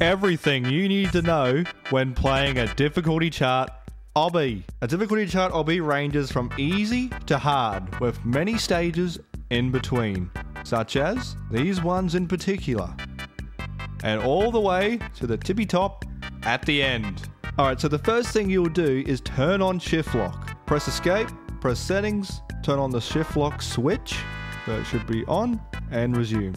everything you need to know when playing a difficulty chart obby. A difficulty chart obby ranges from easy to hard, with many stages in between, such as these ones in particular, and all the way to the tippy top at the end. Alright, so the first thing you'll do is turn on shift lock. Press escape, press settings, turn on the shift lock switch, so it should be on, and resume.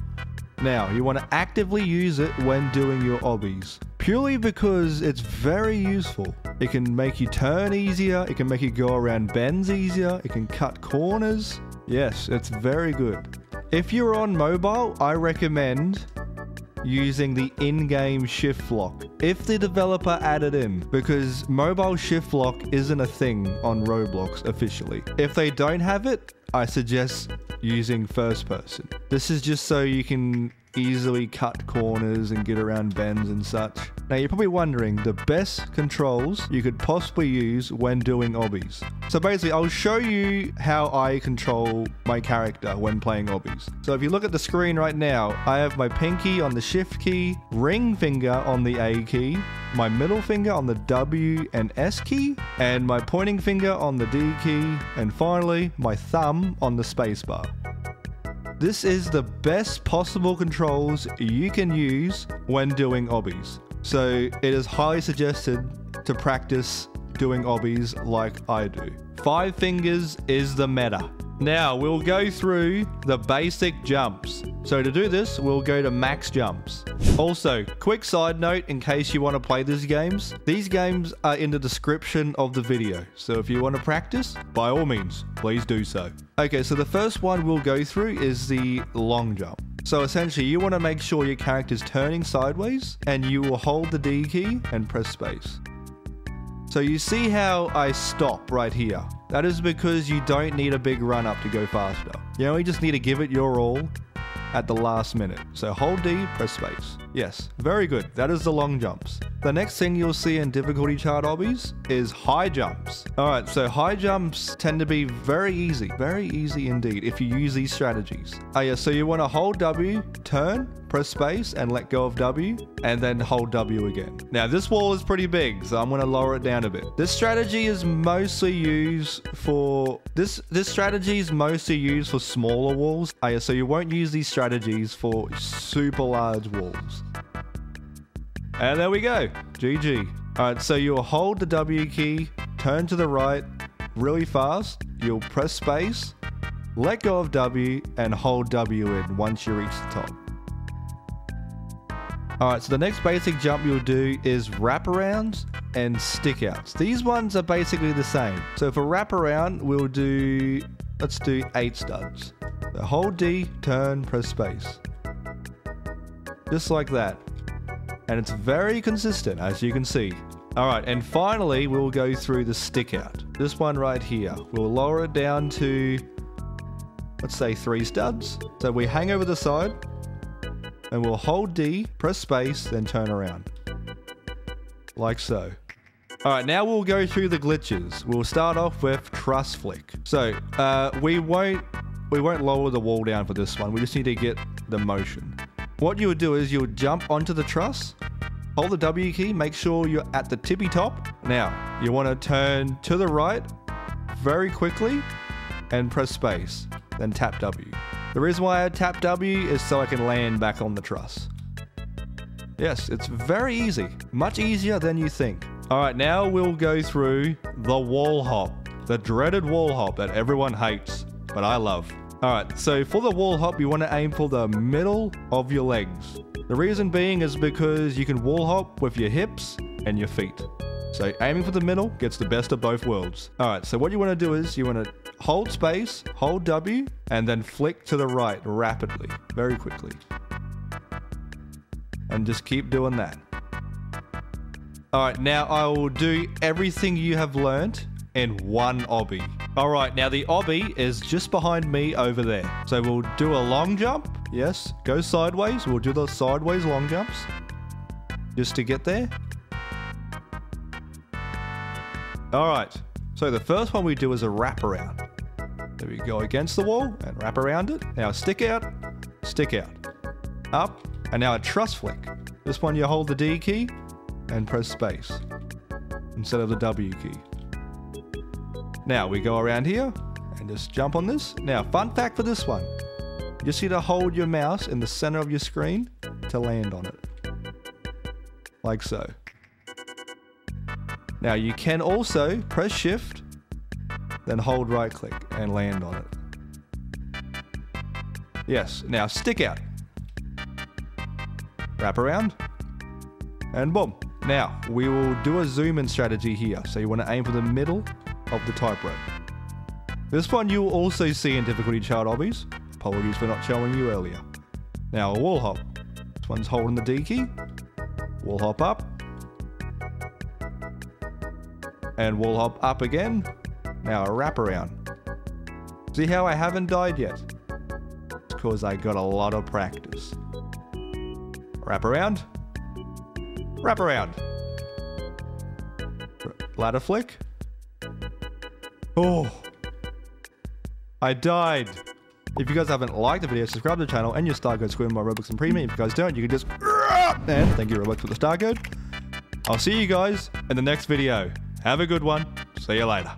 Now, you want to actively use it when doing your obbies, purely because it's very useful. It can make you turn easier, it can make you go around bends easier, it can cut corners. Yes, it's very good. If you're on mobile, I recommend using the in-game shift lock if the developer added in because mobile shift lock isn't a thing on Roblox officially. If they don't have it, I suggest using first person. This is just so you can easily cut corners and get around bends and such. Now you're probably wondering the best controls you could possibly use when doing obbies. So basically I'll show you how I control my character when playing obbies. So if you look at the screen right now, I have my pinky on the shift key, ring finger on the A key, my middle finger on the W and S key, and my pointing finger on the D key, and finally my thumb on the spacebar. This is the best possible controls you can use when doing obbies. So it is highly suggested to practice doing obbies like I do. Five fingers is the meta. Now we'll go through the basic jumps. So to do this, we'll go to max jumps. Also, quick side note in case you want to play these games, these games are in the description of the video. So if you want to practice, by all means, please do so. Okay, so the first one we'll go through is the long jump. So essentially, you want to make sure your character's turning sideways and you will hold the D key and press space. So you see how I stop right here. That is because you don't need a big run up to go faster. You only just need to give it your all at the last minute. So hold D, press space. Yes, very good. That is the long jumps. The next thing you'll see in difficulty chart obbies is high jumps. All right, so high jumps tend to be very easy, very easy indeed if you use these strategies. Oh yeah, so you want to hold W, turn, press space and let go of W, and then hold W again. Now this wall is pretty big, so I'm gonna lower it down a bit. This strategy is mostly used for, this, this strategy is mostly used for smaller walls. Oh yeah, so you won't use these strategies for super large walls. And there we go, GG. All right, so you'll hold the W key, turn to the right really fast, you'll press space, let go of W, and hold W in once you reach the top. Alright, so the next basic jump you'll do is wraparounds and stick outs. These ones are basically the same. So for wraparound, we'll do, let's do eight studs. So hold D, turn, press space. Just like that. And it's very consistent, as you can see. Alright, and finally, we'll go through the stick out. This one right here. We'll lower it down to, let's say three studs. So we hang over the side, and we'll hold D, press space, then turn around. Like so. Alright, now we'll go through the glitches. We'll start off with truss flick. So, uh, we won't we won't lower the wall down for this one. We just need to get the motion. What you would do is you would jump onto the truss, hold the W key, make sure you're at the tippy top. Now, you want to turn to the right very quickly and press space, then tap W. The reason why I tap W is so I can land back on the truss. Yes, it's very easy. Much easier than you think. Alright, now we'll go through the wall hop. The dreaded wall hop that everyone hates, but I love. Alright, so for the wall hop, you want to aim for the middle of your legs. The reason being is because you can wall hop with your hips and your feet. So aiming for the middle gets the best of both worlds. Alright, so what you want to do is you want to hold space, hold W, and then flick to the right rapidly, very quickly. And just keep doing that. Alright, now I will do everything you have learned in one obby. Alright, now the obby is just behind me over there. So we'll do a long jump. Yes, go sideways. We'll do the sideways long jumps. Just to get there. Alright, so the first one we do is a wrap around. There we go against the wall and wrap around it. Now stick out, stick out, up, and now a truss flick. This one you hold the D key and press space instead of the W key. Now we go around here and just jump on this. Now, fun fact for this one. You just need to hold your mouse in the center of your screen to land on it. Like so. Now you can also press shift, then hold right click and land on it. Yes, now stick out. Wrap around. And boom. Now, we will do a zoom in strategy here. So you want to aim for the middle of the tightrope. This one you will also see in difficulty chart obbies. Apologies for not showing you earlier. Now a wall hop. This one's holding the D key. Wall hop up. And wall hop up again. Now a wraparound. See how I haven't died yet? It's because I got a lot of practice. Wrap around. Wrap around. Ladder flick. Oh. I died. If you guys haven't liked the video, subscribe to the channel and your star code squid my Robux and Premium. If you guys don't, you can just and thank you Robux for the star code. I'll see you guys in the next video. Have a good one. See you later.